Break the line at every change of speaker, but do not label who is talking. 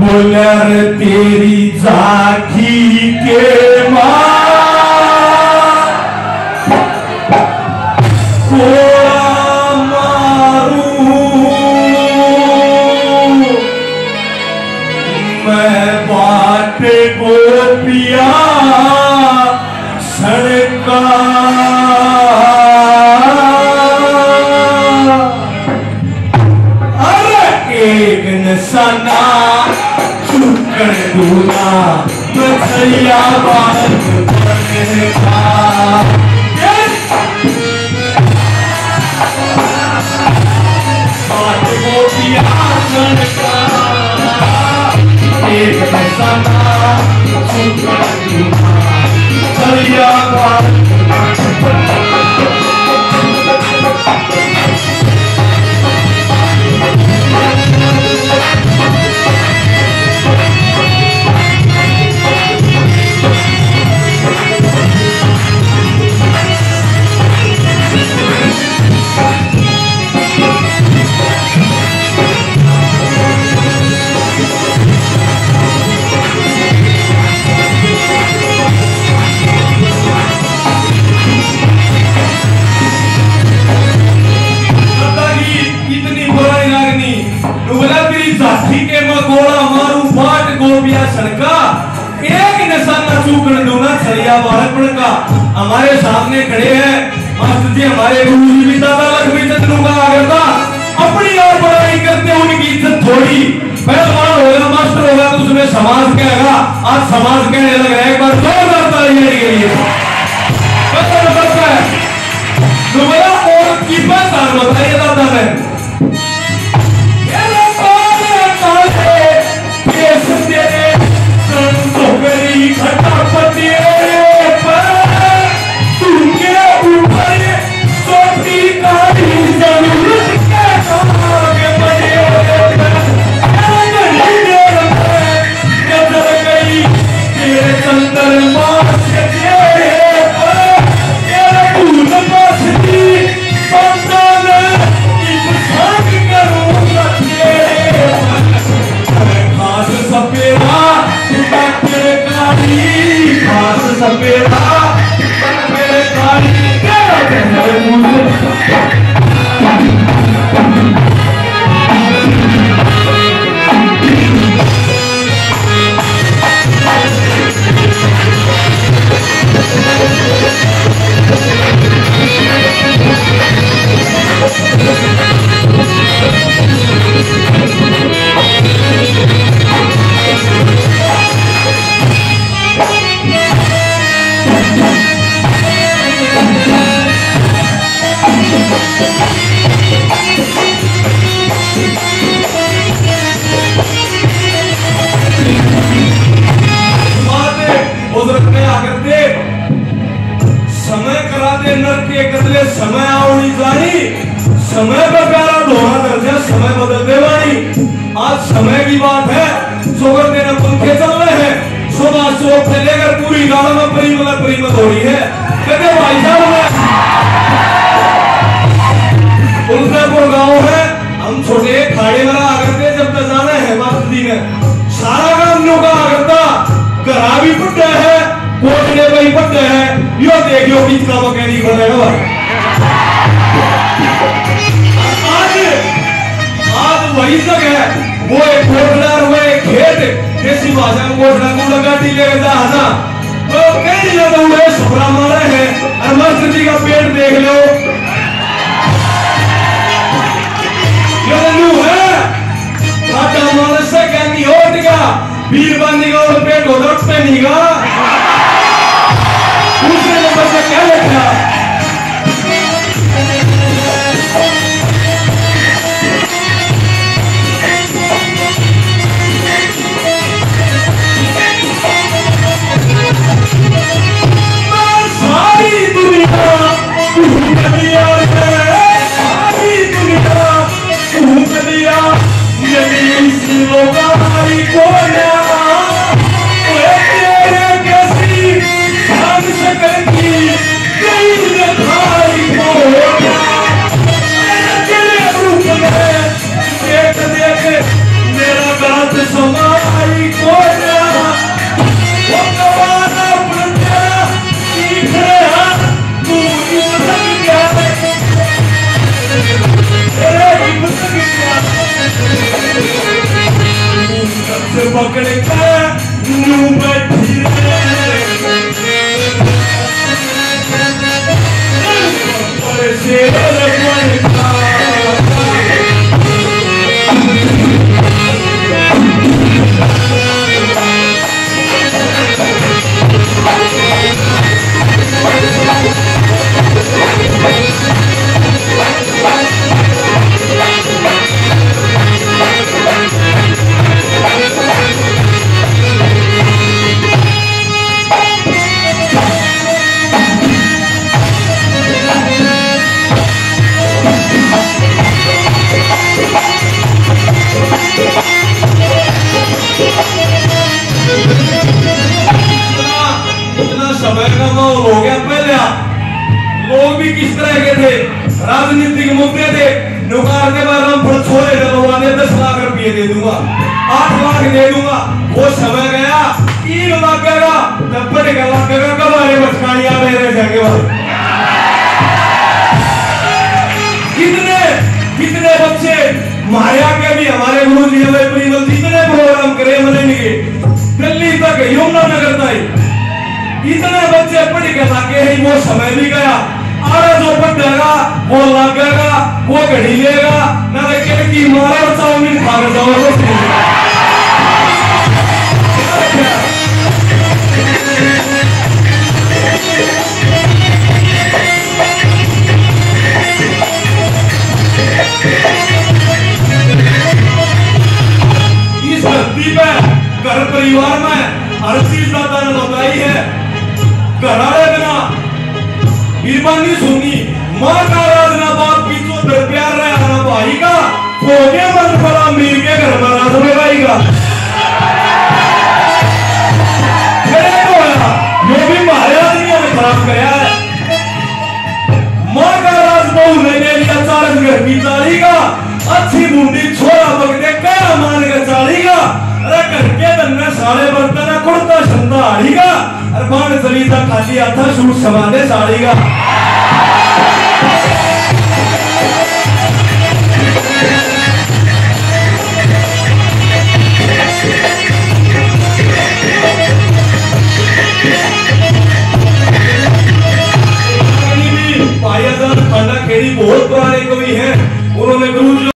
Blur تیری جاکھی کے سنا چھپ کر دولا مچھلیا بارک پرنگا بات کو بھی آسن کا ایک پیسانا چھپ کر دولا مچھلیا بارک پرنگا دریا مبارک کا۔ ہمارے سامنے کھڑے ہیں۔ ماستر جی ہمارے گرو جی بھی دادا لکھمی چند کا آگر تھا اپنی اور بڑائی کرتے ان کی عزت تھوڑی۔ پہلوان ہوگا ماسٹر ہوگا تو اس میں سماج کہے گا آج کہنے لگ رہے گا سمیہ کی بات ہے، سوگر میرا پنکھے چل رہے ہیں۔ صبح سوگ سے لے کر پوری گاڑا میں پریم اگر پریم ہو رہی ہے۔ کہتے ہیں بھائی صاحب انسا پور گاؤں ہے، ہم چھوٹے کھاڑے والا آگرتے جب تک جانا ہے ماستی میں سارا کام لوگ آگرتا گرا بھی پٹے ہیں پوٹنے بھائی پٹے ہیں۔ ہے یو دیکھو کس کا مکینک بنے گا آج آج وہی تک ہے۔ وہ کوٹلا روے کھیت کسی بھاشا کوٹلا کو لگا ٹیلے کا ہسا تو کہیں جگہ ہوئے سپرا مارا ہے اور مرد جی کا پیٹ دیکھ لو یعنی ہے آٹا مارا سے کہنی ہوت کا بیر باندھی گا اور پیٹ ہو رکھتے نہیں گا دوسرے نمبر سے کیا لکھا Nobody for now. مجھے دس لاکھ روپیے دے دوں گا آٹھ لاکھ دے دوں گا وہ سمے گیا تین لاکھ کا تبر کا لاکھ کا والے کتنے کتنے بچے کے بھی ہمارے گرو جی ہمیں پروگرام کرے گے دلی تک یمنا نگر اتنے بچے پڑھ کے لاگے ہیں وہ سمے بھی گیا دے گا وہ لگے گا وہ گھڑی لے گا نہ پریوار میں ہر چیز کا دن لگائی ہے۔ گھرارے بنا بیرمانی سنگی ماں کا راز نہ باپ پیچھو در پیار رہے، ہمارا بھائی کا۔ کونے من پڑا میر کے گھر بنا بھائی کا۔ بھی آدمیوں نے خراب کریا ہے۔ ماں کا راز بہو لینے لیا گھر کی تاری کا۔ اچھی بھونڈی چھوڑا بگنے کا ارے گھر کے دن میں سارے برتن ہے کڑتا شندا آڑی گا ارے بان زلی تا کھالی آتا شروع سمانے ساڑی گا